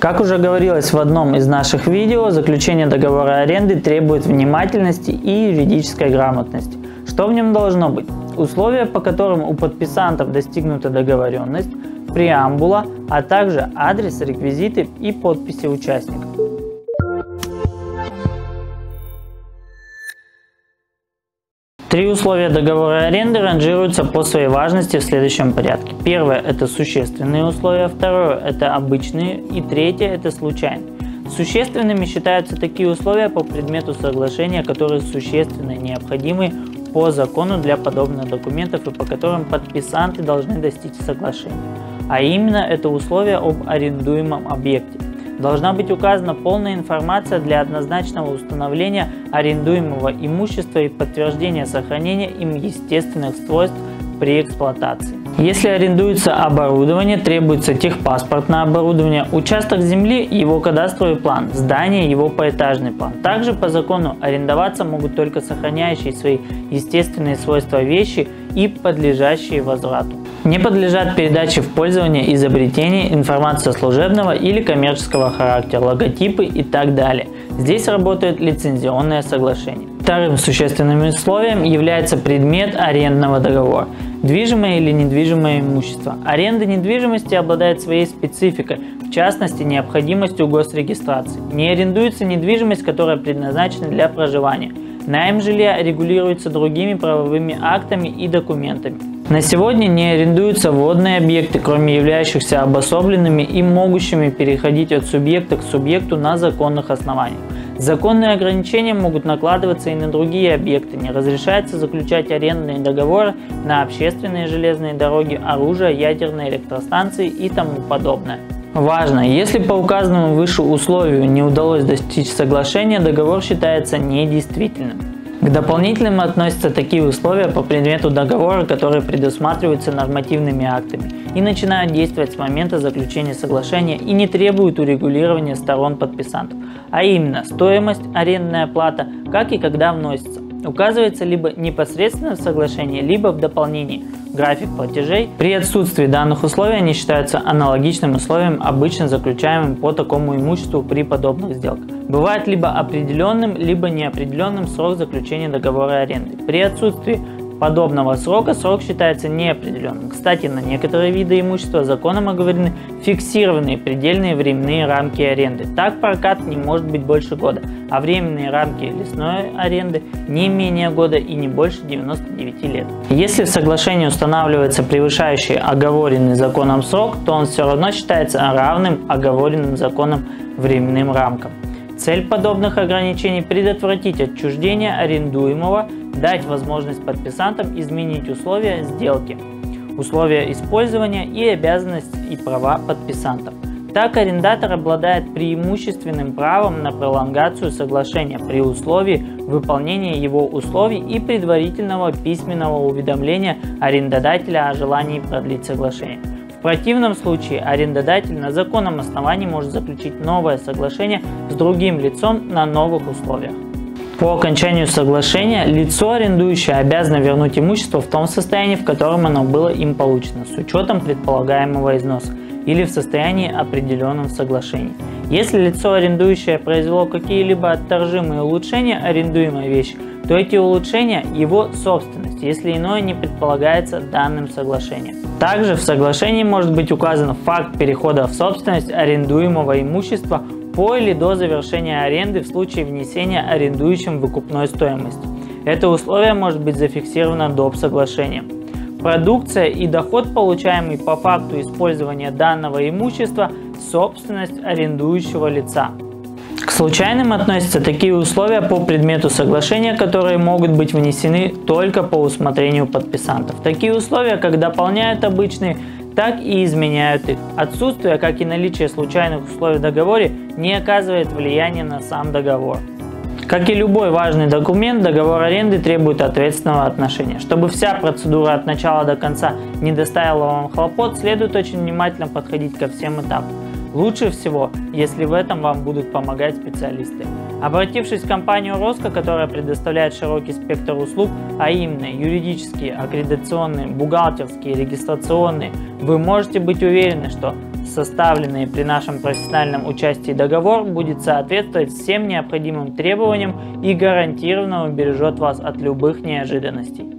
Как уже говорилось в одном из наших видео, заключение договора аренды требует внимательности и юридической грамотности. Что в нем должно быть? Условия, по которым у подписантов достигнута договоренность, преамбула, а также адрес, реквизиты и подписи участников. Три условия договора аренды ранжируются по своей важности в следующем порядке. Первое – это существенные условия, второе – это обычные и третье – это случайные. Существенными считаются такие условия по предмету соглашения, которые существенно необходимы по закону для подобных документов и по которым подписанты должны достичь соглашения. А именно это условия об арендуемом объекте должна быть указана полная информация для однозначного установления арендуемого имущества и подтверждения сохранения им естественных свойств при эксплуатации. Если арендуется оборудование, требуется техпаспорт на оборудование, участок земли, его кадастровый план, здание, его поэтажный план. Также по закону арендоваться могут только сохраняющие свои естественные свойства вещи и подлежащие возврату. Не подлежат передаче в пользование изобретений, информация служебного или коммерческого характера, логотипы и так далее. Здесь работает лицензионное соглашение. Вторым существенным условием является предмет арендного договора движимое или недвижимое имущество. Аренда недвижимости обладает своей спецификой, в частности необходимостью госрегистрации. Не арендуется недвижимость, которая предназначена для проживания. Найм жилья регулируется другими правовыми актами и документами. На сегодня не арендуются водные объекты, кроме являющихся обособленными и могущими переходить от субъекта к субъекту на законных основаниях. Законные ограничения могут накладываться и на другие объекты. Не разрешается заключать арендные договоры на общественные железные дороги, оружие, ядерные электростанции и тому подобное. Важно, если по указанному выше условию не удалось достичь соглашения, договор считается недействительным. К дополнительным относятся такие условия по предмету договора, которые предусматриваются нормативными актами и начинают действовать с момента заключения соглашения и не требуют урегулирования сторон подписантов, а именно стоимость, арендная плата, как и когда вносится. Указывается либо непосредственно в соглашении, либо в дополнении – график платежей. При отсутствии данных условий они считаются аналогичным условиям, обычно заключаемым по такому имуществу при подобных сделках. Бывает либо определенным, либо неопределенным срок заключения договора аренды. При отсутствии подобного срока срок считается неопределенным. Кстати, на некоторые виды имущества законом оговорены фиксированные предельные временные рамки аренды. Так прокат не может быть больше года, а временные рамки лесной аренды не менее года и не больше 99 лет. Если в соглашении устанавливается превышающий оговоренный законом срок, то он все равно считается равным оговоренным законом временным рамкам. Цель подобных ограничений – предотвратить отчуждение арендуемого дать возможность подписантам изменить условия сделки, условия использования и обязанности и права подписантов. Так арендатор обладает преимущественным правом на пролонгацию соглашения при условии выполнения его условий и предварительного письменного уведомления арендодателя о желании продлить соглашение. В противном случае арендодатель на законном основании может заключить новое соглашение с другим лицом на новых условиях. По окончанию соглашения лицо, арендующее, обязано вернуть имущество в том состоянии, в котором оно было им получено, с учетом предполагаемого износа или в состоянии, определенном соглашении. Если лицо, арендующее, произвело какие-либо отторжимые улучшения арендуемой вещи, то эти улучшения – его собственность, если иное не предполагается данным соглашением. Также в соглашении может быть указан факт перехода в собственность арендуемого имущества по или до завершения аренды в случае внесения арендующим выкупной стоимости. Это условие может быть зафиксировано доп. соглашением. Продукция и доход, получаемый по факту использования данного имущества, собственность арендующего лица. К случайным относятся такие условия по предмету соглашения, которые могут быть внесены только по усмотрению подписантов. Такие условия, как дополняют обычные так и изменяют их. Отсутствие, как и наличие случайных условий в договоре, не оказывает влияния на сам договор. Как и любой важный документ, договор аренды требует ответственного отношения. Чтобы вся процедура от начала до конца не доставила вам хлопот, следует очень внимательно подходить ко всем этапам. Лучше всего, если в этом вам будут помогать специалисты. Обратившись в компанию Роско, которая предоставляет широкий спектр услуг, а именно юридические, аккредитационные, бухгалтерские, регистрационные, вы можете быть уверены, что составленный при нашем профессиональном участии договор будет соответствовать всем необходимым требованиям и гарантированно убережет вас от любых неожиданностей.